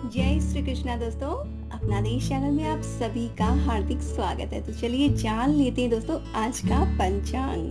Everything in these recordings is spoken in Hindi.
जय श्री कृष्णा दोस्तों, अपना देश चैनल में आप सभी का हार्दिक स्वागत है। तो चलिए जान लेते हैं दोस्तों, आज का पंचांग।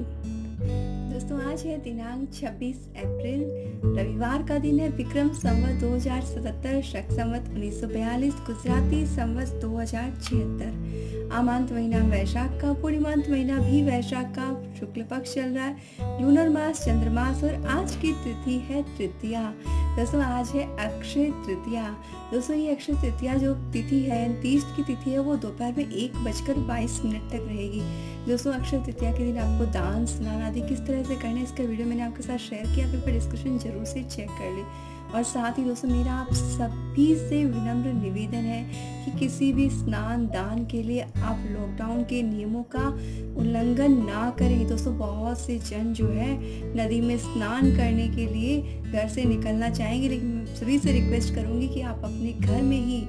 दोस्तों, आज है दिनांक 26 अप्रैल, रविवार का दिन है, विक्रम संवत 2077 शक संवत 1942 गुजराती संवत 2076 आमांत महीना वैशाख का, पूर्णिमांत महीना भी वैशाख का, शुक्ल पक्ष चल रहा है, लूनर मास चंद्रमास और आज की तिथि है तृतीया। दोस्तों आज है अक्षय तृतीया। दोस्तों, ये अक्षय तृतीया जो तिथि है, तीस की तिथि है, वो दोपहर में एक बजकर बाईस मिनट तक रहेगी। दोस्तों, अक्षय तृतीया के दिन आपको दान स्नान आदि किस तरह से करना है, इसका वीडियो मैंने आपके साथ शेयर किया फिर डिस्क्रिप्शन ज़रूर से चेक कर ली। और साथ ही दोस्तों, मेरा आप सभी से विनम्र निवेदन है कि किसी भी स्नान दान के लिए आप लॉकडाउन के नियमों का उल्लंघन ना करें। दोस्तों, बहुत से जन जो है, नदी में स्नान करने के लिए घर से निकलना चाहेंगे, लेकिन सभी से रिक्वेस्ट करूँगी कि आप अपने घर में ही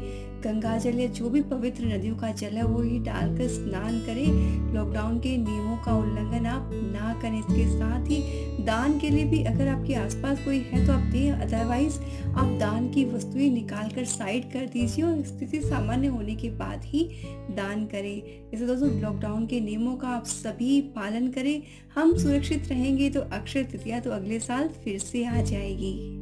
गंगा जल या जो भी पवित्र नदियों का जल है, वो ही डालकर स्नान करें। लॉकडाउन के नियमों का उल्लंघन आप ना करें। इसके साथ ही दान के लिए भी अगर आपके आसपास कोई है तो आप दें। अदरवाइज़ आप दान की वस्तुएँ निकाल कर साइड कर दीजिए और स्थिति सामान्य होने के बाद ही दान करें। इसे दोस्तों लॉकडाउन के नियमों का आप सभी पालन करें। हम सुरक्षित रहेंगे तो अक्षय तृतीया तो अगले साल फिर से आ जाएगी।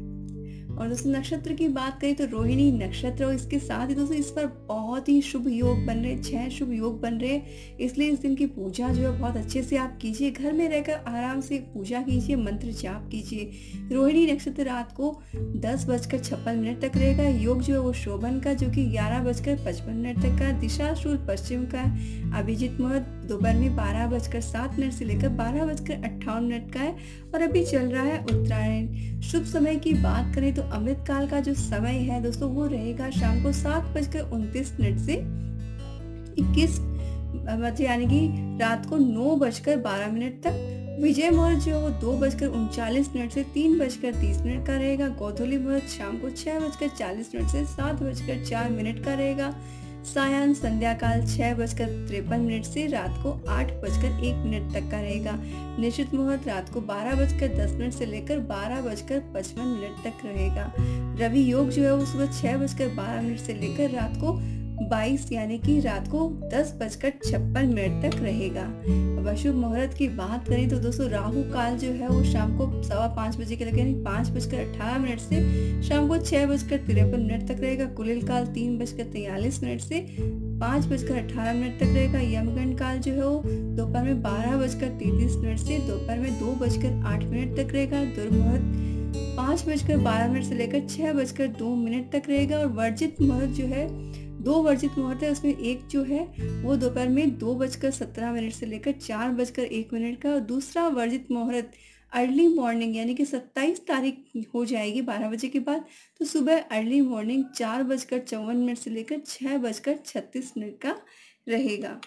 और दोस्तों नक्षत्र की बात करें तो रोहिणी नक्षत्र और इसके साथ ही दोस्तों इस पर बहुत ही शुभ योग बन रहे, छह शुभ योग बन रहे इसलिए इस दिन की पूजा जो है बहुत अच्छे से आप कीजिए, घर में रहकर आराम से पूजा कीजिए, मंत्र जाप कीजिए। रोहिणी नक्षत्र रात को दस बजकर छप्पन मिनट तक रहेगा। योग जो है वो शोभन का, जो कि ग्यारह बजकर पचपन मिनट तक का, दिशा शूल पश्चिम का, अभिजीत मुहूर्त दोपहर में बारह बजकर सात मिनट से लेकर बारह बजकर अट्ठावन मिनट का है। और अभी चल रहा है उत्तरायण। शुभ समय की बात करें तो अमृत काल का जो समय है, दोस्तों, वो रहेगा शाम को सात बजकर उनतीस मिनट से इक्कीस बजे यानी कि रात को नौ बजकर बारह मिनट तक। विजय मुहूर्त जो वो दो बजकर उनचालीस मिनट से तीन बजकर तीस मिनट का रहेगा। गौधुली मुहूर्त शाम को छह बजकर चालीस मिनट से सात बजकर चार मिनट का रहेगा। सायन संध्या काल छह बजकर तिरपन मिनट से रात को आठ बजकर एक मिनट तक का रहेगा। निश्चित मुहूर्त रात को बारह बजकर दस मिनट से लेकर बारह बजकर पचपन मिनट तक रहेगा। रवि योग जो है वो सुबह छह बजकर बारह मिनट से लेकर रात को बाईस यानी कि रात को दस बजकर छप्पन मिनट तक रहेगा। अब अशुभ मुहूर्त की बात करें तो दोस्तों, राहु काल जो है वो शाम को सवा पाँच बजे के लगे, यानी पाँच बजकर अठारह मिनट से शाम को छह बजकर तिरपन मिनट तक रहेगा। कुलिल काल तीन बजकर तैयलीस मिनट से पाँच बजकर अठारह मिनट तक रहेगा। यमगंड काल जो है वो दोपहर में बारह बजकर तैतीस मिनट से दोपहर में दो बजकर आठ मिनट तक रहेगा। दुर्मुहूर्त पाँच बजकर बारह मिनट से लेकर छह बजकर दो मिनट तक रहेगा। और वर्जित मुहूर्त जो है दो वर्जित मुहूर्त है, उसमें एक जो है, वो दोपहर में दो बजकर सत्रह मिनट से लेकर चार बजकर एक मिनट का और दूसरा वर्जित मुहूर्त अर्ली मॉर्निंग, यानी कि सत्ताईस तारीख हो जाएगी बारह बजे के बाद तो सुबह अर्ली मॉर्निंग चार बजकर चौवन मिनट से लेकर छः बजकर छत्तीस मिनट का रहेगा।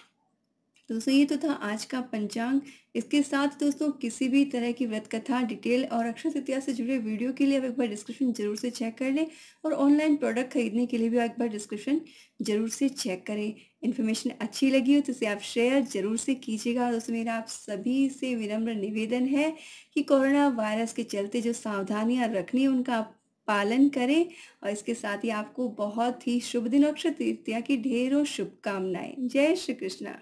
दोस्तों, ये तो था आज का पंचांग। इसके साथ दोस्तों, किसी भी तरह की व्रत कथा डिटेल और अक्षय तृतीया से जुड़े वीडियो के लिए आप एक बार डिस्क्रिप्शन ज़रूर से चेक कर लें और ऑनलाइन प्रोडक्ट खरीदने के लिए भी एक बार डिस्क्रिप्शन ज़रूर से चेक करें। इन्फॉर्मेशन अच्छी लगी हो तो इसे आप शेयर ज़रूर से कीजिएगा। दोस्तों, मेरा आप सभी से विनम्र निवेदन है कि कोरोना वायरस के चलते जो सावधानियाँ रखनी है, उनका पालन करें और इसके साथ ही आपको बहुत ही शुभ दिन अक्षय तृतीया की ढेरों शुभकामनाएँ। जय श्री कृष्णा।